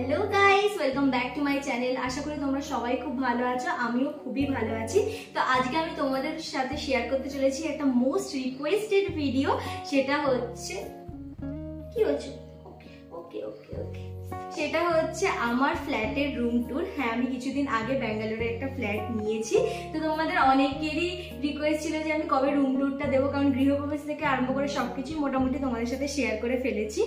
Hello guys welcome back to my channel আশা করি তোমরা সবাই খুব ভালো আছো, আমিও খুবই ভালো আছি। তো আজকে আমি তোমাদের সাথে শেয়ার করতে চলেছি একটা মোস্ট রিকোয়েস্টেড ভিডিও সেটা হচ্ছে কি হচ্ছে? ওকে ওকে ওকে সেটা হচ্ছে আমার ফ্ল্যাটের রুম ট্যুর হ্যাঁ আমি কিছুদিন আগে ব্যাঙ্গালোরে একটা ফ্ল্যাট নিয়েছি। তো তোমাদের অনেকেরই রিকোয়েস্ট ছিল যে আমি কবে রুম ট্যুরটা দেবো, কারণ গৃহপ্রবেশ থেকে আরম্ভ করে সবকিছুই মোটামুটি তোমাদের সাথে শেয়ার করে ফেলেছি।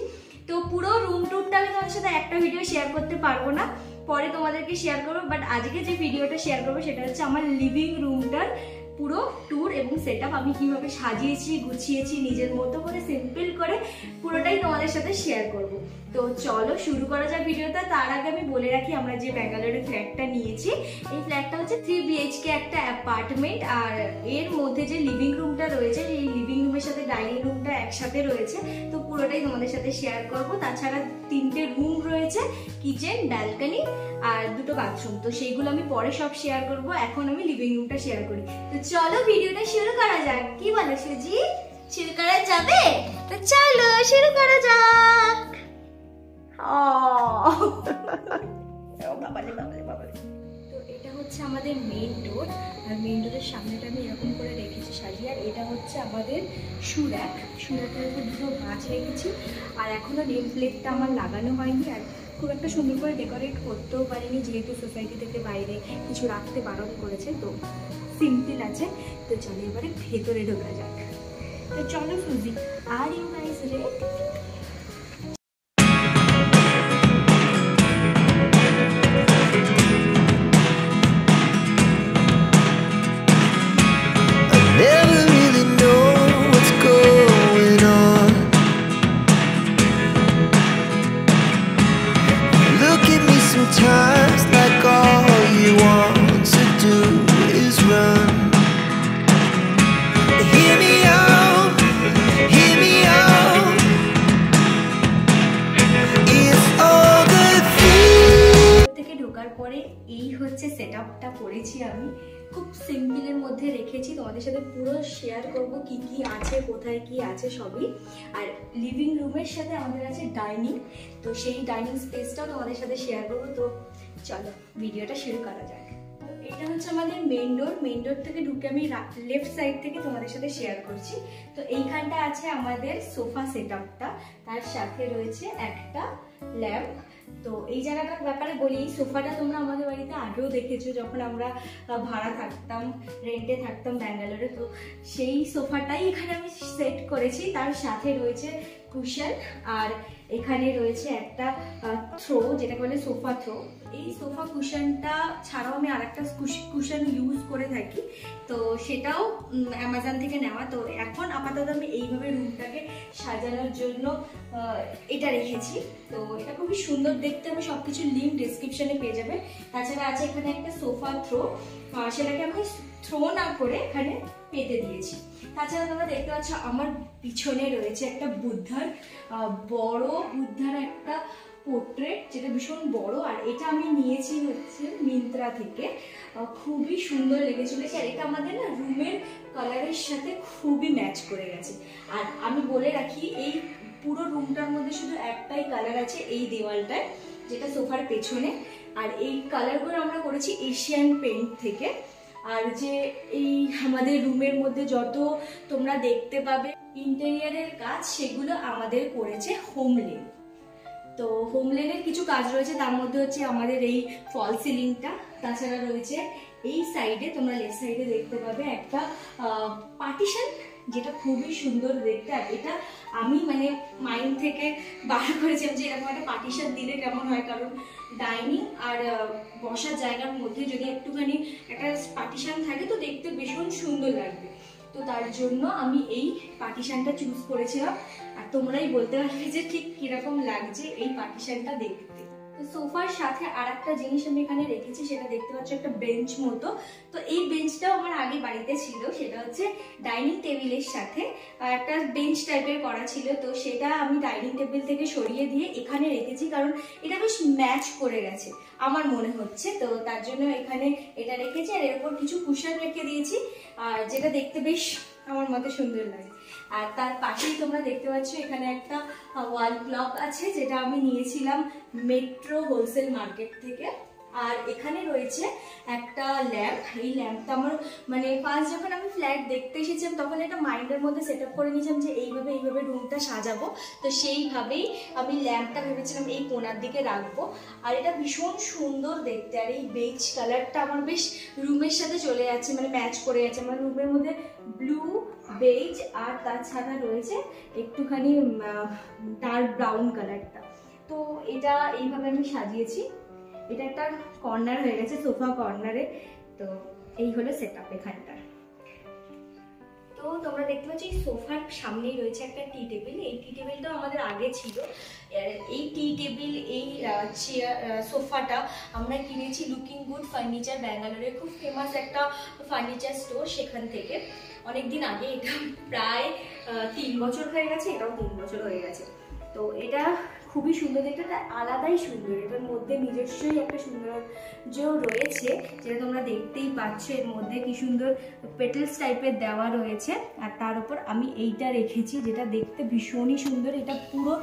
তো পুরো রুম টুমটা আমি তোমাদের সাথে একটা ভিডিও শেয়ার করতে পারব না। পরে তোমাদেরকে শেয়ার করব বাট আজকে যে ভিডিওটা শেয়ার করব সেটা হচ্ছে আমার লিভিং রুমটার পুরো ট্যুর এবং সেট আমি কীভাবে সাজিয়েছি, গুছিয়েছি, নিজের মতো করে সিম্পল করে পুরোটাই তোমাদের সাথে শেয়ার করব। তো চলো শুরু করা যাক ভিডিওটা। তার আগে আমি বলে রাখি, আমরা যে ব্যাঙ্গালোরে ফ্ল্যাটটা নিয়েছি, এই ফ্ল্যাটটা হচ্ছে থ্রি বিএইচকে একটা অ্যাপার্টমেন্ট আর এর মধ্যে যে লিভিং রুমটা রয়েছে এই লিভিং রুমের সাথে ডাইনিং রুমটা একসাথে রয়েছে। তো পুরোটাই তোমাদের সাথে শেয়ার করব। তাছাড়া তিনটে রুম রয়েছে কিচেন ব্যালকানি আর দুটো বাথরুম তো সেইগুলো আমি পরে সব শেয়ার করব, এখন আমি লিভিং রুমটা শেয়ার করি। তো চলো ভিডিওটা শুরু করা যাক। কি বলো সুজি? শুরু করা যাবে? তো চলো শুরু করা যাক। ও। বাবা বাবা বাবা হচ্ছে আমাদের মেইন ডোর আর মেইন ডোরের সামনেটা আমি এরকম করে রেখেছি সাজিয়ে আর এটা হচ্ছে আমাদের সুরাক। সুরাকের উপর দুটো গাছ রেখেছি। আর এখনও নেম প্লেটটা আমার লাগানো হয়নি। আর খুব একটা সুন্দর করে ডেকোরেট করতেও পারিনি, যেহেতু সোসাইটি থেকে বাইরে কিছু রাখতে বারণ করেছে, তো সিম্পল আছে। তো চলো এবারে ভেতরে ঢোকা যাক। তো চলো Suji are you guys ready হচ্ছে সেট আপটা করেছি আমি। খুব সিম্পলের মধ্যে রেখেছি। তোমাদের সাথে পুরো শেয়ার করব কি কি আছে, কোথায় কি আছে সবই। আর লিভিং রুমের সাথে আমাদের আছে ডাইনিং তো সেই ডাইনিং স্পেসটাও তোমাদের সাথে শেয়ার করব। তো চলো ভিডিওটা শুরু করা যাক। এটা হচ্ছে আমাদের মেইন ডোর মেইন ডোর থেকে ঢুকে আমি লেফট সাইড থেকে তোমাদের সাথে শেয়ার করছি। তো এইখানটা আছে আমাদের সোফা সেট তার সাথে রয়েছে একটা ল্যাম্প তো এই জায়গাটার ব্যাপারে বলি সোফাটা তোমরা আমাদের বাড়িতে আগেও দেখেছ যখন আমরা ভাড়া থাকতাম রেন্টে থাকতাম ব্যাঙ্গালোরে। তো সেই সোফাটাই এখানে আমি সেট করেছি। তার সাথে রয়েছে কুশন আর এখানে রয়েছে একটা থ্রো যেটাকে বলে সোফা থ্রো এই সোফা কুশনটা ছাড়াও আমি আরেকটা কুশন ইউজ করে থাকি। তো সেটাও অ্যামাজন থেকে নেওয়া। তো এখন আপাতত আমি এইভাবে রুমটাকে সাজানোর জন্য এটা রেখেছি। তো এটা খুবই সুন্দর। দেখতে আমি সবকিছু লিঙ্ক ডিসক্রিপশনে পেয়ে যাবে। তাছাড়া আছে এখানে একটা সোফা থ্রো সেটাকে আমি থ্রো না করে এখানে পেতে দিয়েছি। তাছাড়া তোমরা দেখতে পাচ্ছ আমার পিছনে রয়েছে একটা বুদ্ধার বড় বুদ্ধার একটা পোর্ট্রেট যেটা ভীষণ বড়, আর এটা আমি নিয়েছি হচ্ছে মিন্ত্রা থেকে। খুবই সুন্দর লেগেছিল আর এটা আমাদের না রুমের কালারের সাথে খুবই ম্যাচ করে গেছে। আর আমি বলে রাখি, এই পুরো রুমটার মধ্যে শুধু একটাই কালার আছে, এই দেওয়ালটায়, যেটা সোফার পেছনে। আর এই কালারগুলো আমরা করেছি এশিয়ান পেইন্ট থেকে। আর যে এই আমাদের রুমের মধ্যে যত তোমরা দেখতে পাবে ইন্টেরিয়ারের কাজ, সেগুলো আমাদের করেছে হোমলেন। তো হোমলেনের কিছু কাজ রয়েছে, তার মধ্যে হচ্ছে আমাদের এই ফল সিলিংটা, তাছাড়া রয়েছে এই সাইডে তোমরা লেফট সাইডে দেখতে পাবে একটা পার্টিশন, যেটা খুবই সুন্দর দেখতে। আর এটা আমি মানে মাইন্ড থেকে বার করেছিলাম যে এরকম একটা পার্টিশন দিলে কেমন হয়, কারণ ডাইনিং আর বসার জায়গার মধ্যে যদি একটুখানি একটা পাটিশান থাকে তো দেখতে ভীষণ সুন্দর লাগবে। তো তার জন্য আমি এই পাটিশানটা চুজ করেছিলাম। আর তোমরাই বলতে পারবে যে ঠিক কীরকম লাগছে এই পাটিশানটা দেখতে। সোফার সাথে আর একটা জিনিস আমি এখানে রেখেছি, সেটা দেখতে পাচ্ছ একটা বেঞ্চ মতো। তো এই বেঞ্চটাও আমার আগে বাড়িতে ছিল, সেটা হচ্ছে ডাইনিং টেবিলের সাথে। একটা বেঞ্চ টাইপের করা ছিল, তো সেটা আমি ডাইনিং টেবিল থেকে সরিয়ে দিয়ে এখানে রেখেছি, কারণ এটা বেশ ম্যাচ করে গেছে, আমার মনে হচ্ছে। তো তার জন্য এখানে এটা রেখেছি, আর এরপর কিছু কুশন রেখে দিয়েছি, আর যেটা দেখতে বেশ আমার মতে সুন্দর লাগে। আর তার পাশেই তোমরা দেখতে পাচ্ছ, এখানে একটা ওয়াল ক্লক আছে, যেটা আমি নিয়েছিলাম মেট্রো হোলসেল মার্কেট থেকে। আর এখানে রয়েছে একটা ল্যাম্প। এই ল্যাম্পটা আমার মানে ফার্স্ট যখন আমি ফ্ল্যাট দেখতে এসেছিলাম, তখন এটা মাইন্ডের মধ্যে সেট করে নিয়েছিলাম যে এইভাবে এইভাবে রুমটা সাজাবো। তো সেইভাবেই আমি ল্যাম্পটা ভেবেছিলাম এই কোনার দিকে রাখব। আর এটা ভীষণ সুন্দর দেখতে। আর এই বেজ কালারটা আমার বেশ রুমের সাথে চলে যাচ্ছে মানে ম্যাচ করে যাচ্ছে। আমার রুমের মধ্যে ব্লু বেজ আর তাছাড়া রয়েছে একটুখানি ডার্ক ব্রাউন কালারটা তো এটা এইভাবে আমি সাজিয়েছি। এটা একটা কর্নার হয়ে গেছে সোফা কর্নারে তো এই হলো সেট আপ এখানটার। তো তোমরা দেখতে পাচ্ছ, এই সোফার সামনেই রয়েছে একটা টি টেবিল এই টি টেবিলটা আমাদের আগে ছিল। এই টি টেবিল এই চেয়ার সোফাটা আমরা কিনেছি লুকিং গুড ফার্নিচার ব্যাঙ্গালোরে খুব ফেমাস একটা ফার্নিচার স্টোর সেখান থেকে। অনেক দিন আগে এটা প্রায় তিন বছর হয়ে গেছে, এটাও তিন বছর হয়ে গেছে। তো এটা খুবই সুন্দর দেখতে এটা আলাদাই সুন্দর, এটার মধ্যে নিজস্বই একটা সৌন্দর্য রয়েছে, যেটা তোমরা দেখতেই পাচ্ছ, এর মধ্যে কি সুন্দর পেটেলস টাইপের দেওয়া রয়েছে, আর তার উপর আমি এইটা রেখেছি, যেটা দেখতে ভীষণই সুন্দর, এটা পুরো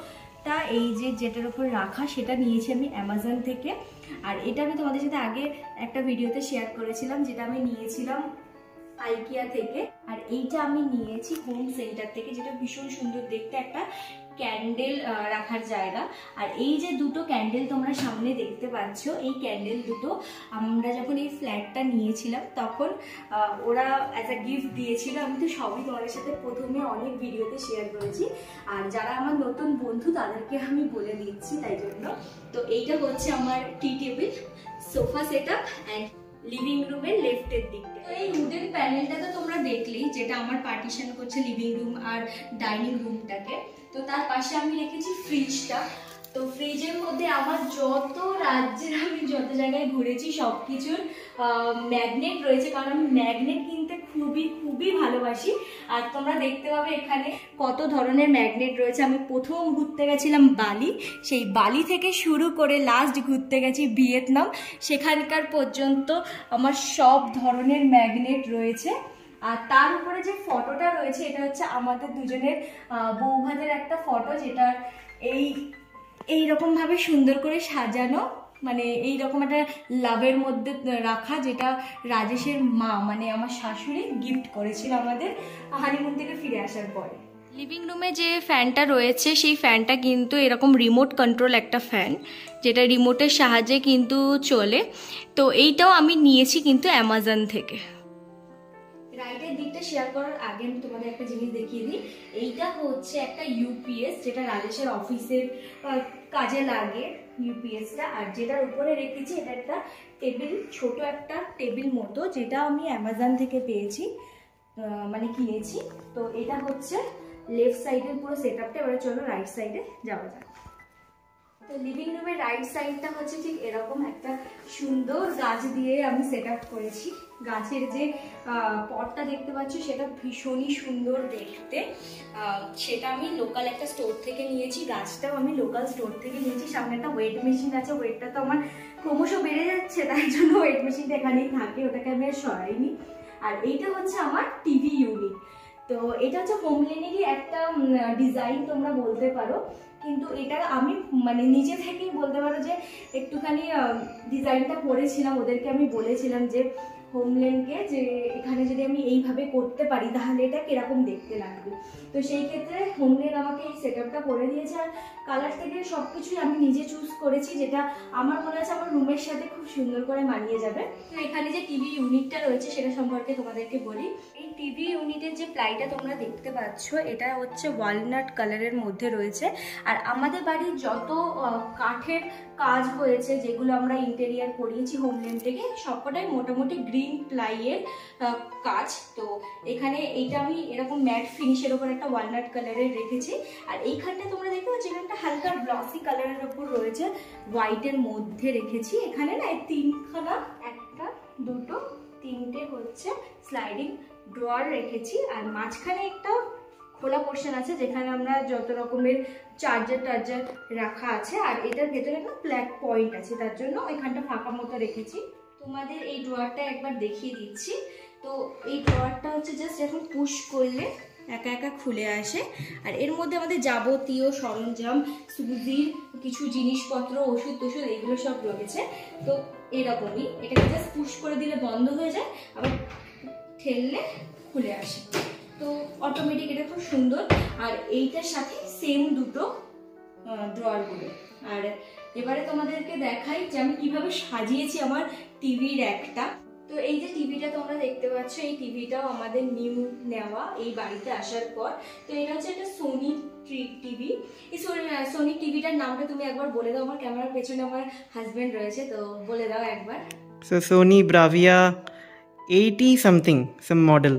পুরোটা এই যে যেটার উপর রাখা, সেটা নিয়েছি আমি অ্যামাজন থেকে, আর এটা আমি তোমাদের সাথে আগে একটা ভিডিওতে শেয়ার করেছিলাম, যেটা আমি নিয়েছিলাম আইকিয়া থেকে, আর এইটা আমি নিয়েছি হোম সেন্টার থেকে, যেটা ভীষণ সুন্দর দেখতে, একটা ক্যান্ডেল রাখার জায়গা। আর এই যে দুটো ক্যান্ডেল তোমরা সামনে দেখতে পাচ্ছ, এই ক্যান্ডেল দুটো আমরা যখন এই ফ্ল্যাটটা নিয়েছিলাম, তখন ওরা অ্যাজ আ গিফট দিয়েছিল। আমি তো সবই তোমাদের সাথে প্রথমে অনেক ভিডিওতে শেয়ার করেছি। আর যারা আমার নতুন বন্ধু, তাদেরকে আমি বলে দিচ্ছি, তাই জন্য। তো এইটা হচ্ছে আমার tea table sofa set up and living রুমের লেফটের দিকটা। এই উডেন প্যানেলটা তো তোমরা দেখলেই যেটা আমার পার্টিশন করছে লিভিং রুম আর ডাইনিং রুমটাকে তো তার পাশে আমি রেখেছি ফ্রিজটা তো ফ্রিজের মধ্যে আমার যত রাজ্যের আমি যত জায়গায় ঘুরেছি সব কিছুর ম্যাগনেট রয়েছে। কারণ আমি ম্যাগনেট কিনতে খুবই খুবই ভালোবাসি। আর তোমরা দেখতে পাবে এখানে কত ধরনের ম্যাগনেট রয়েছে। আমি প্রথম ঘুরতে গেছিলাম বালি। সেই বালি থেকে শুরু করে লাস্ট ঘুরতে গেছি ভিয়েতনাম। সেখানকার পর্যন্ত আমার সব ধরনের ম্যাগনেট রয়েছে। আর তার উপরে যে ফটোটা রয়েছে এটা হচ্ছে আমাদের দুজনের আহ, বৌভাতের একটা ফটো যেটা এই এই রকম ভাবে সুন্দর করে সাজানো। মানে এই রকম একটা লাভের মধ্যে রাখা যেটা রাজেশের মা মানে আমার শাশুড়ি গিফট করেছিল আমাদের হানিমুন থেকে ফিরে আসার পরে। লিভিং রুমে যে ফ্যানটা রয়েছে সেই ফ্যানটা কিন্তু এরকম রিমোট কন্ট্রোল একটা ফ্যান যেটা রিমোটের সাহায্যে কিন্তু চলে। তো এইটাও আমি নিয়েছি কিন্তু অ্যামাজন থেকে। রাইটের দিকটা শেয়ার করার আগে আমি তোমাদের একটা জিনিস দেখিয়ে দিই। এইটা হচ্ছে একটা ইউপিএস যেটা রাজেশের অফিসের কাজে লাগে। ইউপিএসটা আর যেটার উপরে রেখেছি, এটা একটা টেবিল ছোট একটা টেবিল মতো, যেটা আমি অ্যামাজন থেকে পেয়েছি মানে কিনেছি। তো এটা হচ্ছে লেফট সাইডের পুরো সেট আপটা এবার চলো রাইট সাইডে যাওয়া যাক। তো লিভিং রুমের রাইট সাইডটা হচ্ছে ঠিক এরকম একটা সুন্দর গাছ দিয়ে আমি সেট করেছি। গাছের যে পটটা দেখতে পাচ্ছ, সেটা ভীষণই সুন্দর দেখতে। সেটা আমি লোকাল একটা স্টোর থেকে নিয়েছি, গাছটাও আমি লোকাল স্টোর থেকে নিয়েছি। সামনে একটা ওয়েট মেশিন আছে ওয়েটটা তো আমার ক্রমশ বেড়ে যাচ্ছে, তাই জন্য ওয়েট মেশিনটা এখানেই থাকে, ওটাকে আমি আর সরাইনি। আর এইটা হচ্ছে আমার টিভি ইউনিট তো এটা হচ্ছে হোমলেনেরই একটা ডিজাইন তোমরা বলতে পারো। কিন্তু এটা আমি মানে নিজে থেকেই বলতে পারো যে, একটুখানি ডিজাইনটা করেছিলাম, ওদেরকে আমি বলেছিলাম যে হোমল্যান্ডকে যে এখানে যদি আমি এইভাবে করতে পারি, তাহলে এটা কীরকম দেখতে লাগবে? তো সেই ক্ষেত্রে হোমল্যান্ড আমাকে এই সেট আপটা করে দিয়েছে আর কালার থেকে সব কিছুই আমি নিজে চুজ করেছি, যেটা আমার মনে হচ্ছে আমার রুমের সাথে খুব সুন্দর করে মানিয়ে যাবে। তো এখানে যে টিভি ইউনিটটা রয়েছে, সেটা সম্পর্কে তোমাদেরকে বলি। এই টিভি ইউনিটের যে প্লাইটা তোমরা দেখতে পাচ্ছ, এটা হচ্ছে ওয়ালনাট কালারের মধ্যে রয়েছে। আর আমাদের বাড়ির যত কাঠের কাজ হয়েছে, যেগুলো আমরা ইন্টেরিয়ার করিয়েছি হোমল্যান্ড থেকে, সবকটাই মোটামুটি গ্রিন প্লাইয়ের আহ, কাজ। তো এখানে এইটা আমি এরকম ম্যাট ফিনিশের ওপর একটা ওয়ালনাট কালারের রেখেছি। আর এইখানটা তোমরা এখানে একটা হালকা গ্লসি কালারের ওপর রয়েছে হোয়াইটের মধ্যে রেখেছি। এখানে না এই তিনখানা একটা দুটো তিনটে হচ্ছে স্লাইডিং ড্রয়ার রেখেছি। আর মাঝখানে একটা খোলা পোর্শন আছে যেখানে আমরা যত রকমের চার্জার টার্জার রাখা আছে। আর এটার ভেতরে একটা ব্ল্যাক পয়েন্ট আছে তার জন্য এখানটা ফাঁকা মতো রেখেছি। তোমাদের এই ড্রয়ারটা একবার দেখিয়ে দিচ্ছি। তো এই ড্রয়ারটা হচ্ছে জাস্ট এখন পুশ করলে একা একা খুলে আসে। আর এর মধ্যে আমাদের যাবতীয় সরঞ্জাম সুজির কিছু জিনিসপত্র, ওষুধ টষুধ এগুলো সব রয়েছে। তো এরকমই। এটাকে জাস্ট পুশ করে দিলে বন্ধ হয়ে যায়, আবার ঠেললে খুলে আসে। তো অটোমেটিক এটা খুব সুন্দর। আর এইটার সাথে সেম দুটো ড্রয়ারগুলো আর এবারে তোমাদেরকে দেখাই যে আমি কীভাবে সাজিয়েছি আমার টিভির একটা। তো এই যে টিভিটা তোমরা দেখতে পাচ্ছ এই টিভিটাও আমাদের নিউ নেওয়া এই বাড়িতে আসার পর। তো এটা হচ্ছে একটা সোনি টিভি। এই সোনি সোনি টিভিটার নামটা তুমি একবার বলে দাও আমার ক্যামেরার পেছনে আমার হাজব্যান্ড রয়েছে তো বলে দাও একবার। So Sony Bravia 80 something, some model.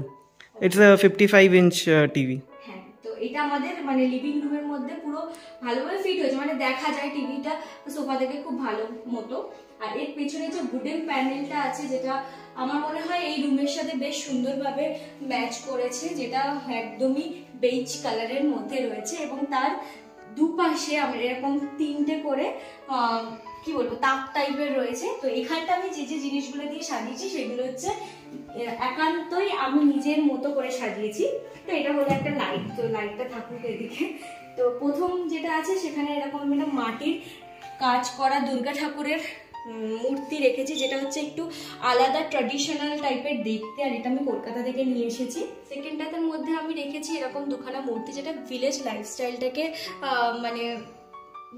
It's a 55 inch uh, TV. হ্যাঁ তো এটা আমাদের মানে লিভিং রুমের মধ্যে পুরো ভালোভাবে ফিট হয়েছে। মানে দেখা যায় টিভিটা সোফা থেকে খুব ভালো মতো। আর এর পেছনে যে উডেন প্যানেলটা আছে, যেটা আমার মনে হয় এই রুমের সাথে বেশ সুন্দরভাবে ম্যাচ করেছে, যেটা একদমই বেইজ কালারের মধ্যে রয়েছে এবং তার দুপাশে আমার এরকম তিনটে করে কি বলব তাক টাইপের রয়েছে। তো এখানটা আমি যে যে জিনিসগুলো দিয়ে সাজিয়েছি, সেগুলো হচ্ছে একান্তই আমি নিজের মতো করে সাজিয়েছি। তো এটা হলো একটা লাইট তো লাইটটা থাকুক এদিকে। তো প্রথম যেটা আছে, সেখানে এরকম একটা মাটির কাজ করা দুর্গা ঠাকুরের মূর্তি রেখেছি, যেটা হচ্ছে একটু আলাদা ট্র্যাডিশনাল টাইপের দেখতে, আর এটা আমি কলকাতা থেকে নিয়ে এসেছি। সেকেন্ডটাতে মধ্যে আমি রেখেছি এরকম দুখানা মূর্তি, যেটা ভিলেজ লাইফস্টাইলটাকে মানে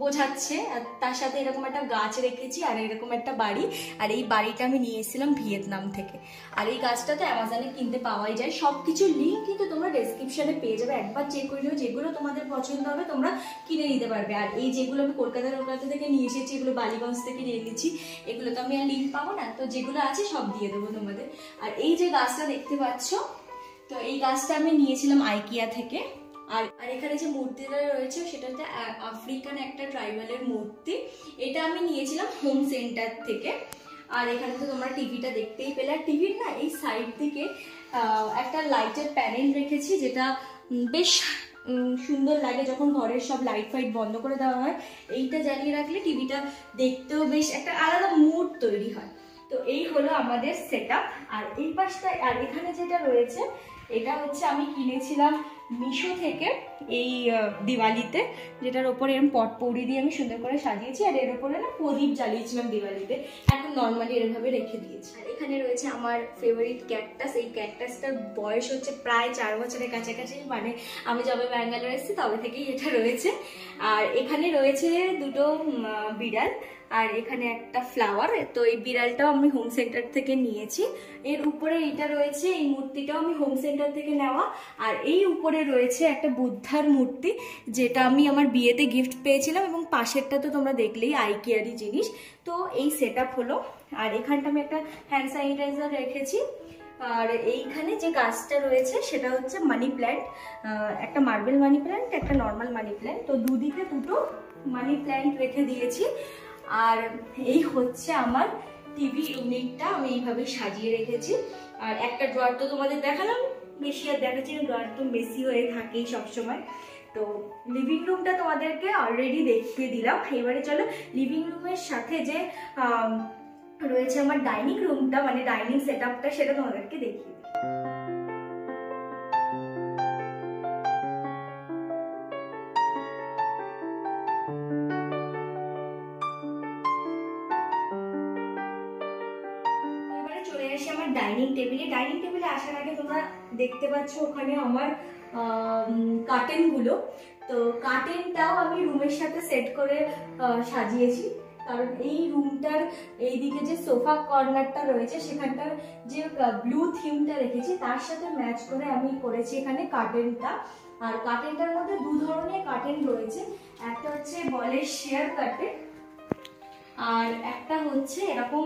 বোঝাচ্ছে, আর তার সাথে এরকম একটা গাছ রেখেছি, আর এরকম একটা বাড়ি, আর এই বাড়িটা আমি নিয়ে এসেছিলাম ভিয়েতনাম থেকে। আর এই গাছটা তো অ্যামাজনে কিনতে পাওয়াই যায়। সব কিছু লিঙ্ক কিন্তু তোমরা ডেসক্রিপশনে পেয়ে যাবে। একবার চেক করে নিও, যেগুলো তোমাদের পছন্দ হবে তোমরা কিনে নিতে পারবে। আর এই যেগুলো আমি কলকাতা কলকাতা থেকে নিয়ে এসেছি, এগুলো বালিগঞ্জ থেকে নিয়ে নিয়েছি এগুলো তো আমি আর লিঙ্ক পাবো না। তো যেগুলো আছে সব দিয়ে দেবো তোমাদের। আর এই যে গাছটা দেখতে পাচ্ছ, তো এই গাছটা আমি নিয়েছিলাম আইকিয়া থেকে। আর আর এখানে যে মূর্তিটা রয়েছে সেটা হচ্ছে আফ্রিকান একটা ট্রাইবালের মূর্তি। এটা আমি নিয়েছিলাম হোম সেন্টার থেকে। আর এখানে তো তোমরা টিভিটা দেখতেই পেলে। আর টিভির না এই সাইড আহ, একটা লাইটের প্যানেল রেখেছি যেটা বেশ সুন্দর লাগে যখন ঘরের সব লাইট ফাইট বন্ধ করে দেওয়া হয়। এইটা জ্বালিয়ে রাখলে টিভিটা দেখতেও বেশ একটা আলাদা মুড তৈরি হয়। তো এই হলো আমাদের সেট আর এই পাশটা আর এখানে যেটা রয়েছে এটা হচ্ছে আমি কিনেছিলাম মিশো থেকে এই দিওয়ালিতে, যেটার ওপরে এরকম পটপৌরি দিয়ে আমি সুন্দর করে সাজিয়েছি, আর এর ওপরে না প্রদীপ জ্বালিয়েছিলাম দিওয়ালিতে, এখন নর্মালি এরভাবে রেখে দিয়েছি। আর এখানে রয়েছে আমার ফেভারিট ক্যাকটাস এই ক্যাকটাসটার বয়স হচ্ছে প্রায় চার বছরের কাছাকাছি মানে আমি যবে ব্যাঙ্গালোর এসেছি তবে থেকেই এটা রয়েছে। আর এখানে রয়েছে দুটো বিড়াল আর এখানে একটা ফ্লাওয়ার তো এই বিড়ালটাও আমি হোম সেন্টার থেকে নিয়েছি। এর উপরে এইটা রয়েছে, এই মূর্তিটাও আমি হোম সেন্টার থেকে নেওয়া। আর এই উপরে রয়েছে একটা বুদ্ধার মূর্তি, যেটা আমি আমার বিয়েতে গিফট পেয়েছিলাম এবং পাশেরটা তো তোমরা দেখলেই আই আইকিয়ারি জিনিস। তো এই সেট হলো। আর এখানটা আমি একটা হ্যান্ড স্যানিটাইজার রেখেছি। আর এইখানে যে গাছটা রয়েছে, সেটা হচ্ছে মানি প্ল্যান্ট একটা মার্বেল মানি প্ল্যান্ট একটা নর্মাল মানি প্ল্যান্ট তো দুদিকে দুটো মানি প্ল্যান্ট রেখে দিয়েছি। আর এই হচ্ছে আমার টিভি ইউনিটটা আমি এইভাবে সাজিয়ে রেখেছি। আর একটা ড্রয়ার তো তোমাদের দেখালাম, বেশি আর দেখাচ্ছি ড্রয়ার তো বেশি হয়ে থাকেই সবসময়। তো লিভিং রুমটা তোমাদেরকে অলরেডি দেখিয়ে দিলাম। এবারে চলো লিভিং রুমের সাথে যে রয়েছে আমার ডাইনিং রুমটা মানে ডাইনিং সেট সেটা তোমাদেরকে দেখিয়ে দিই। টেবিলে ডাইনিং টেবিলে আসার আগে তোমরা দেখতে পাচ্ছ ওখানে আমার কার্টেনগুলো তো কার্টেনটাও আমি রুমের সাথে সেট করে সাজিয়েছি। কারণ এই রুমটার এইদিকে যে সোফা কর্নারটা রয়েছে, সেখানটার যে ব্লু থিমটা রেখেছি, তার সাথে ম্যাচ করে আমি করেছি এখানে কার্টেনটা আর কার্টেনটার মধ্যে দু ধরনের কার্টেন রয়েছে। একটা হচ্ছে বলের শেয়ার কার্টেন আর একটা হচ্ছে এরকম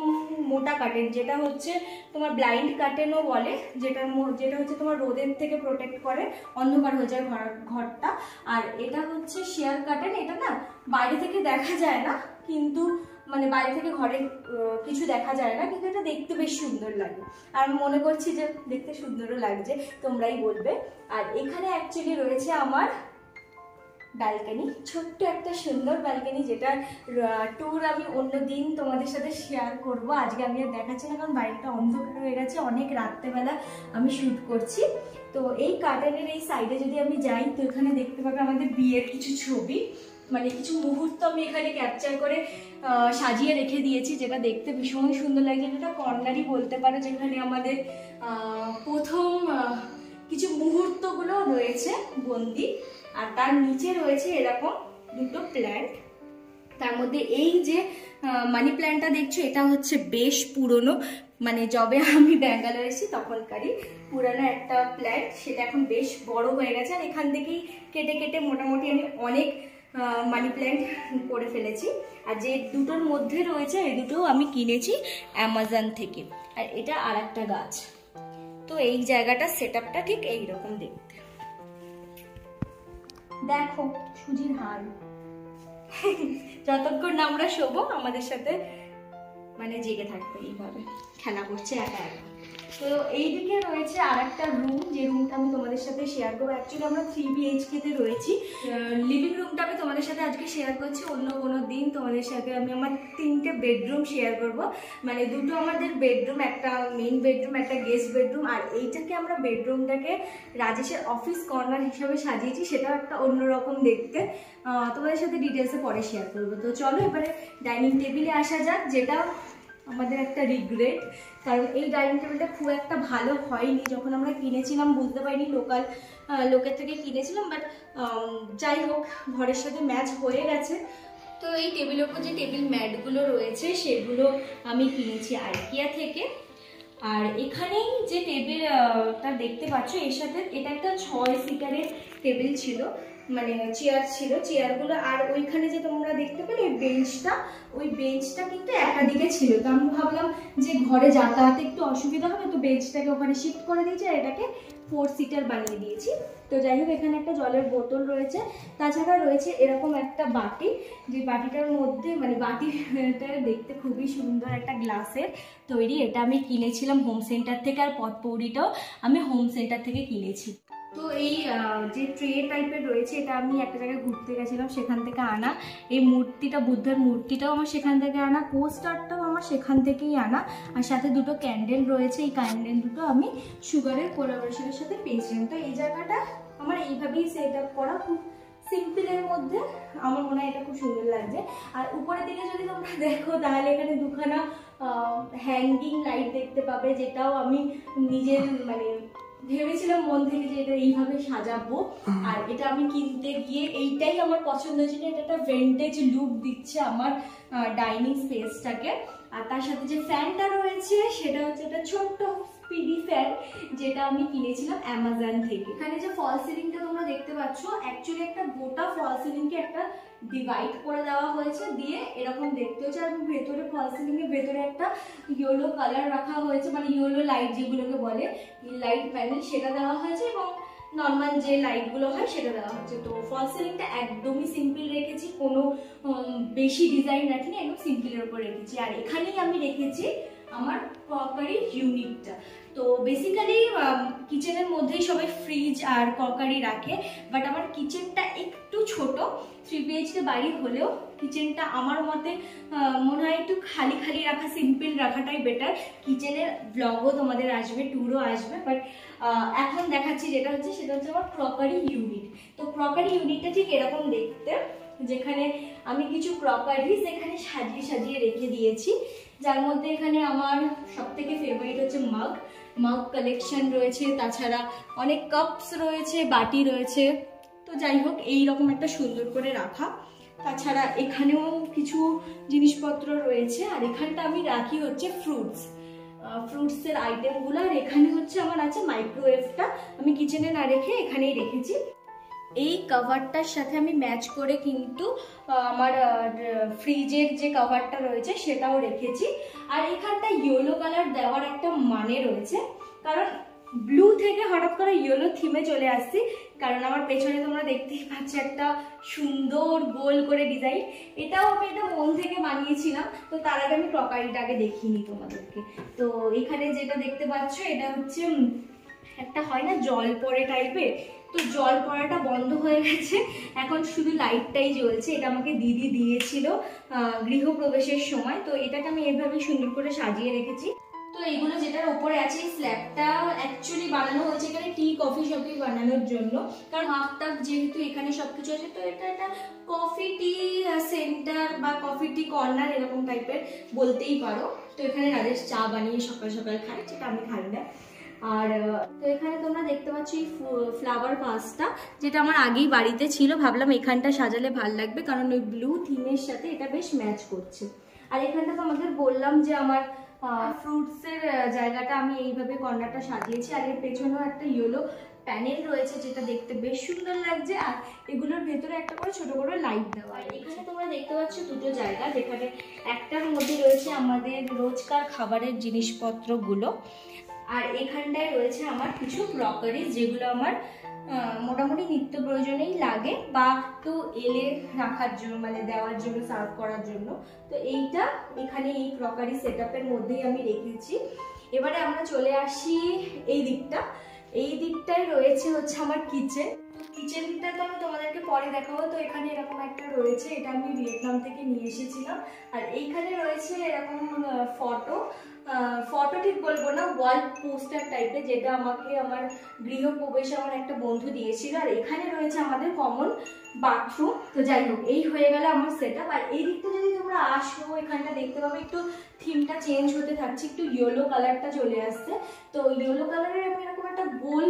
মোটা কার্টেন যেটা হচ্ছে তোমার ব্লাইন্ড কার্টেনও বলে যেটার যেটা হচ্ছে তোমার রোদের থেকে প্রোটেক্ট করে, অন্ধকার হয়ে যায় ঘর, ঘরটা। আর এটা হচ্ছে শেয়ার কার্টেন এটা না বাইরে থেকে দেখা যায় না, কিন্তু মানে বাইরে থেকে ঘরে কিছু দেখা যায় না, কিন্তু এটা দেখতে বেশ সুন্দর লাগে। আর আমি মনে করছি যে দেখতে সুন্দরও লাগছে, তোমরাই বলবে। আর এখানে অ্যাকচুয়ালি রয়েছে আমার ব্যালকানি ছোট্ট একটা সুন্দর ব্যালকানি যেটা ট্যুর আমি অন্য দিন তোমাদের সাথে শেয়ার করব। আজকে আমি আর দেখাচ্ছি না, কারণ বাইরেটা অন্ধকার হয়ে গেছে, অনেক রাত্রেবেলা আমি শ্যুট করছি। তো এই কার্টেনের এই সাইডে যদি আমি যাই, তো এখানে দেখতে পাবে আমাদের বিয়ের কিছু ছবি। মানে কিছু মুহূর্ত আমি এখানে ক্যাপচার করে সাজিয়ে রেখে দিয়েছি, যেটা দেখতে ভীষণ সুন্দর লাগছে। এটা কর্নারই বলতে পারো, যেখানে আমাদের প্রথম কিছু মুহূর্তগুলো রয়েছে বন্দি। আর তার নিচে রয়েছে এরকম দুটো প্ল্যান্ট তার মধ্যে এই যে মানি প্ল্যান্টটা দেখছ, এটা হচ্ছে বেশ পুরনো। মানে যবে আমি ব্যাঙ্গালোর এসেছি, তখনকারই পুরানো একটা প্ল্যান্ট সেটা এখন বেশ বড় হয়ে গেছে, আর এখান থেকেই কেটে কেটে মোটামুটি আমি অনেক মানি প্ল্যান্ট করে ফেলেছি। আর যে দুটোর মধ্যে রয়েছে, এই দুটো আমি কিনেছি অ্যামাজন থেকে। আর এটা আর একটা গাছ। তো এই জায়গাটা সেট আপটা ঠিক এইরকম দেখতে। দেখো, সুজির হাল। যতক্ষণ আমরা শোবো, আমাদের সাথে মানে জেগে থাকবে এইভাবে। খেলা করছে একা একা। তো এইদিকে রয়েছে আর একটা রুম যে রুমটা আমি তোমাদের সাথে শেয়ার করব. অ্যাকচুয়ালি আমরা থ্রি বিএইচকে তে রয়েছি। লিভিং রুমটা আমি তোমাদের সাথে আজকে শেয়ার করছি, অন্য কোনো দিন তোমাদের সাথে আমি আমার তিনটে বেডরুম শেয়ার করব। মানে দুটো আমাদের বেডরুম একটা মেইন বেডরুম একটা গেস্ট বেডরুম আর এইটাকে আমরা বেডরুমটাকে রাজেশের অফিস কর্নার হিসাবে সাজিয়েছি, সেটাও একটা অন্যরকম দেখতে। তোমাদের সাথে ডিটেলসে পরে শেয়ার করব। তো চলো এবারে ডাইনিং টেবিলে আসা যাক, যেটা আমাদের একটা রিগ্রেট কারণ এই ডাইনিং টেবিলটা খুব একটা ভালো হয়নি। যখন আমরা কিনেছিলাম, বুঝতে পারিনি লোকাল লোকের থেকে কিনেছিলাম বাট যাই হোক, ঘরের সাথে ম্যাচ হয়ে গেছে। তো এই টেবিলের উপর যে টেবিল ম্যাটগুলো রয়েছে, সেগুলো আমি কিনেছি আইকিয়া থেকে। আর এখানেই যে টেবিলটা দেখতে পাচ্ছ, এর সাথে এটা একটা ছয় সিটারের টেবিল ছিল। মানে চেয়ার ছিল চেয়ারগুলো আর ওইখানে যে তোমরা দেখতে পেলে ওই বেঞ্চটা ওই বেঞ্চটা কিন্তু একাদিকে ছিল। তো আমি ভাবলাম যে ঘরে যাতায়াতে একটু অসুবিধা হবে, তো বেঞ্চটাকে ওখানে শিফট করে দিয়েছি আর এটাকে ফোর সিটার বানিয়ে দিয়েছি। তো যাই হোক, এখানে একটা জলের বোতল রয়েছে। তাছাড়া রয়েছে এরকম একটা বাটি। যে বাটিটার মধ্যে মানে বাটিটা দেখতে খুবই সুন্দর একটা গ্লাসের তৈরি। এটা আমি কিনেছিলাম হোম সেন্টার থেকে আর পটপৌরিটাও আমি হোম সেন্টার থেকে কিনেছি। তো এই যে ট্রে টাইপের রয়েছে, এটা আমি একটা জায়গায় ঘুরতে গেছিলাম, সেখান থেকে আনা। এই মূর্তিটা, বুদ্ধের মূর্তিটাও আমার সেখান থেকে আনা কোস্টারটাও আমার সেখান থেকেই আনা। আর সাথে দুটো ক্যান্ডেল রয়েছে, এই ক্যান্ডেল দুটো আমি সুগারের কোলাবোরেশনের সাথে পেয়েছিলাম তো এই জায়গাটা আমার এইভাবেই সেট আপ করা খুব সিম্পলের মধ্যে। আমার মনে হয় এটা খুব সুন্দর লাগছে। আর উপরের দিকে যদি তোমরা দেখো, তাহলে এখানে দুখানা হ্যাঙ্গিং লাইট দেখতে পাবে, যেটাও আমি নিজের মানে ভেবেছিলাম মন থেকে যে এটা এইভাবে সাজাবো। আর এটা আমি কিনতে গিয়ে এইটাই আমার পছন্দ হয়েছিল এটা একটা ভেন্টেজ লুক দিচ্ছে আমার ডাইনিং স্পেসটাকে আর তার সাথে যে ফ্যানটা রয়েছে সেটা হচ্ছে একটা ছোট্ট স্পিডি ফ্যান যেটা আমি কিনেছিলাম অ্যামাজন থেকে। এখানে যে ফল সিলিংটা তোমরা দেখতে পাচ্ছ অ্যাকচুয়ালি একটা গোটা ফল সিলিংকে একটা ডিভাইড করে দেওয়া হয়েছে, দিয়ে এরকম দেখতে হচ্ছে আর ভেতরে ফল সিলিং এর ভেতরে একটা ইয়েলো কালার রাখা হয়েছে মানে ইয়েলো লাইট যেগুলোকে বলে। লাইট প্যানেল সেটা দেওয়া হয়েছে এবং নর্মাল যে লাইটগুলো হয় সেটা দেওয়া হচ্ছে তো ফল সিলিংটা একদমই সিম্পল রেখেছি, কোনো বেশি ডিজাইন রাখিনি, একদম সিম্পলের উপর রেখেছি। আর এখানেই আমি রেখেছি আমার ক্রকারি ইউনিটটা তো বেসিক্যালি কিচেনের মধ্যেই সবাই ফ্রিজ আর ক্রকারি রাখে বাট আমার কিচেনটা একটু ছোট থ্রি বিএইচকে বাড়ি হলেও কিচেনটা আমার মতে মনে হয় একটু খালি খালি রাখা সিম্পল রাখাটাই বেটার কিচেনের ব্লগও তোমাদের আসবে ট্যুরও আসবে বাট এখন দেখাচ্ছি যেটা হচ্ছে, সেটা হচ্ছে আমার ক্রকারি ইউনিট তো ক্রকারি ইউনিটটা ঠিক এরকম দেখতে, যেখানে আমি কিছু ক্রকারিজ এখানে সাজিয়ে সাজিয়ে রেখে দিয়েছি। যার মধ্যে এখানে আমার সব থেকে ফেভারিট হচ্ছে মাগ মাগ কালেকশন রয়েছে, তাছাড়া অনেক কাপস রয়েছে, বাটি রয়েছে। তো যাই হোক, এই রকম একটা সুন্দর করে রাখা। তাছাড়া এখানেও কিছু জিনিসপত্র রয়েছে, আর এখানটা আমি রাখি হচ্ছে ফ্রুটস ফ্রুটসের আইটেমগুলো আর এখানে হচ্ছে আমার আছে মাইক্রোওয়েভটা আমি কিচেনে না রেখে এখানেই রেখেছি। এই কভারটার সাথে আমি ম্যাচ করে কিন্তু আমার ফ্রিজের যে কভারটা রয়েছে সেটাও রেখেছি। আর এখানটা ইয়েলো কালার দেওয়ার একটা মানে রয়েছে। কারণ ব্লু থেকে হঠাৎ করে ইয়েলো থিমে চলে আসছি। কারণ আমার পেছনে তোমরা দেখতেই পাচ্ছ একটা সুন্দর গোল করে ডিজাইন এটাও আমি এটা মন থেকে বানিয়েছিলাম। তো তার আগে আমি ক্রকারিটাকে দেখিনি তোমাদেরকে। তো এখানে যেটা দেখতে পাচ্ছ, এটা হচ্ছে একটা হয় না জল পড়ে টাইপের তো জল পড়াটা বন্ধ হয়ে গেছে। এখন শুধু লাইটটাই জ্বলছে, এটা আমাকে দিদি দিয়েছিল গৃহপ্রবেশের সময়। তো এটাকে আমি এভাবে সুন্দর করে সাজিয়ে রেখেছি। তো এগুলো যেটার উপরে আছে, এই স্ল্যাবটা অ্যাকচুয়ালি বানানো হয়েছে এখানে টি কফি শপি বানানোর জন্য। কারণ হাফ টাফ যেহেতু এখানে সবকিছু আছে, তো এটা একটা কফি টি সেন্টার বা কফি টি কর্নার এরকম টাইপের বলতেই পারো। তো এখানে রাজেশ চা বানিয়ে সকাল সকাল খায়, যেটা আমি খাই না। আর তো এখানে তোমরা দেখতে পাচ্ছ এই ফ্লাওয়ার ভাসটা যেটা আমার আগেই বাড়িতে ছিল। ভাবলাম এখানটা সাজালে ভালো লাগবে কারণ ওই ব্লু থিমের সাথে এটা বেশ ম্যাচ করছে। আর এখানটা তো আমাদের বললাম যে আমার ফ্রুটসের জায়গাটা আমি এইভাবে কর্নারটা সাজিয়েছি। আর এর পেছনেও একটা ইয়েলো প্যানেল রয়েছে যেটা দেখতে বেশ সুন্দর লাগছে। আর এগুলোর ভেতরে একটা করে ছোট করে লাইট দেওয়া আর এখানে তোমরা দেখতে পাচ্ছ দুটো জায়গা যেখানে একটার মধ্যে রয়েছে আমাদের রোজকার খাবারের জিনিসপত্রগুলো। আর এখানটায় রয়েছে আমার কিছু ক্রকারি যেগুলো আমার মোটামুটি নিত্য প্রয়োজনেই লাগে বা তো এলে রাখার জন্য মানে দেওয়ার জন্য সার্ভ করার জন্য। তো এইটা এখানে এই ক্রকারি সেট মধ্যেই আমি রেখেছি। এবারে আমরা চলে আসি এই দিকটা। এই দিকটায় রয়েছে হচ্ছে আমার কিচেন কিচেনটা তো আমি তোমাদেরকে পরে দেখাবো। তো এখানে এরকম একটা রয়েছে, এটা আমি ভিয়েতনাম থেকে নিয়ে এসেছিলাম। আর এইখানে রয়েছে এরকম ফটো ফটো ঠিক বলব না ওয়াল পোস্টার টাইপের যেটা আমাকে আমার গৃহপ্রবেশে আমার একটা বন্ধু দিয়েছিল, আর এখানে রয়েছে আমাদের কমন বাথরুম তো যাই হোক, এই হয়ে গেল আমার সেট আর এই দিকটা যদি তোমরা আসো, এখানটা দেখতে পাবে, একটু থিমটা চেঞ্জ হতে থাকছে, একটু ইয়েলো কালারটা চলে আসছে। তো ইয়েলো কালারের আমি এরকম একটা গোল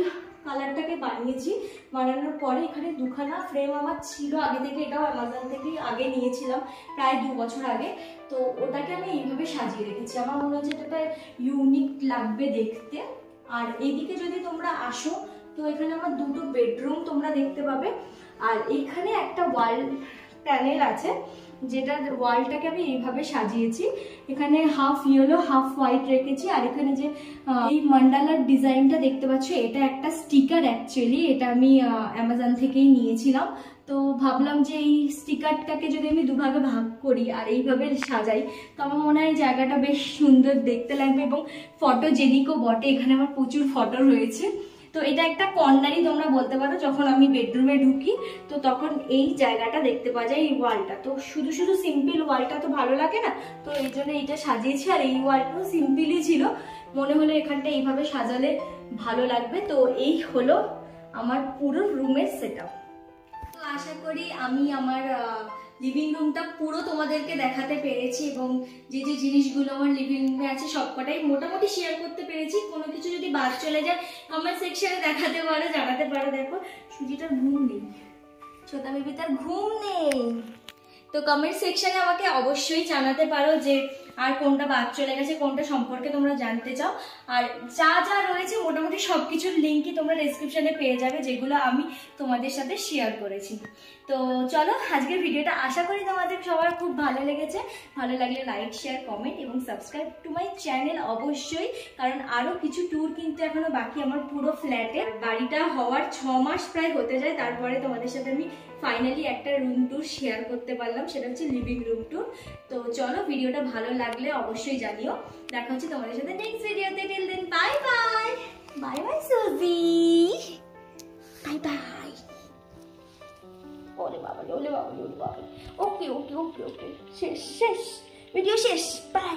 কালারটাকে বানিয়েছি। বানানোর পরে এখানে দুখানা ফ্রেম আমার ছিল। আগে থেকে এটাও অ্যামাজন থেকে আগে নিয়েছিলাম, প্রায় দু বছর আগে। তো ওটাকে আমি এইভাবে সাজিয়ে রেখেছি। আমার মনে হচ্ছে এটা ইউনিক লাগবে দেখতে। আর এইদিকে যদি তোমরা আসো, তো এখানে আমার দুটো বেডরুম তোমরা দেখতে পাবে। আর এখানে একটা ওয়াল প্যানেল আছে। যেটা ওয়ালটাকে আমি এইভাবে সাজিয়েছি। এখানে হাফ ইয়েলো, হাফ হোয়াইট রেখেছি। আর এখানে যে এই মান্ডালার ডিজাইনটা দেখতে পাচ্ছ, এটা একটা স্টিকার অ্যাকচুয়ালি এটা আমি অ্যামাজন থেকেই নিয়েছিলাম। তো ভাবলাম যে এই স্টিকারটাকে যদি আমি দুভাগে ভাগ করি আর এইভাবে সাজাই, তো আমার মনে হয় জায়গাটা বেশ সুন্দর দেখতে লাগবে এবং ফটোজেনিকও বটে, এখানে আমার প্রচুর ফটো রয়েছে। তো এটা একটা কর্নারই তোমরা বলতে পারো, যখন আমি বেডরুমে ঢুকি, তো তখন এই জায়গাটা দেখতে পাওয়া যায়, এই ওয়ালটা তো শুধু শুধু সিম্পল ওয়ালটা তো ভালো লাগে না? তো এই জন্য এইটা সাজিয়েছি, আর এই ওয়ালটাও সিম্পলই ছিল। মনে হলো এখানটা এইভাবে সাজালে ভালো লাগবে। তো এই হলো আমার পুরো রুমের সেট তো আশা করি আমি আমার লিভিং রুমটা পুরো তোমাদেরকে দেখাতে পেরেছি এবং যে যে জিনিসগুলো আমার লিভিং রুমে আছে সবকটাই মোটামুটি শেয়ার করতে পেরেছি। কোনো কিছু যদি বাদ চলে যায় কমেন্ট সেকশনে দেখাতে পারো, জানাতে পারো। দেখো, সুজিটার ঘুম নেই। ছোটা বেবি তার ঘুম নেই। তো কমেন্ট সেকশনে আমাকে অবশ্যই জানাতে পারো যে আর কোনটা বাদ চলে গেছে, কোনটা সম্পর্কে তোমরা জানতে চাও। আর যা যা রয়েছে মোটামুটি সব কিছুর লিঙ্কই তোমরা ডিসক্রিপশনে পেয়ে যাবে, যেগুলো আমি তোমাদের সাথে শেয়ার করেছি। তো চলো আজকের ভিডিওটা আশা করি তোমাদের সবার খুব ভালো লেগেছে। ভালো লাগলে লাইক শেয়ার কমেন্ট এবং সাবস্ক্রাইব টু মাই চ্যানেল অবশ্যই, কারণ আরও কিছু ট্যুর কিন্তু এখনও বাকি। আমার পুরো ফ্ল্যাটে বাড়িটা হওয়ার ছ মাস প্রায় হতে যায়, তারপরে তোমাদের সাথে আমি ফাইনালি একটা রুম ট্যুর শেয়ার করতে পারলাম, সেটা হচ্ছে লিভিং রুম ট্যুর তো চলো, ভিডিওটা ভালো লাগলে অবশ্যই জানিও। দেখা হচ্ছে তোমাদের সাথে নেক্সট ভিডিওতে till then bye bye bye bye Suji bye bye ওরে বাবা ওলে বাবা ওলে বাবা ওকে ওকে ওকে ওকে শেষ শেষ। ভিডিও শেষ। বাই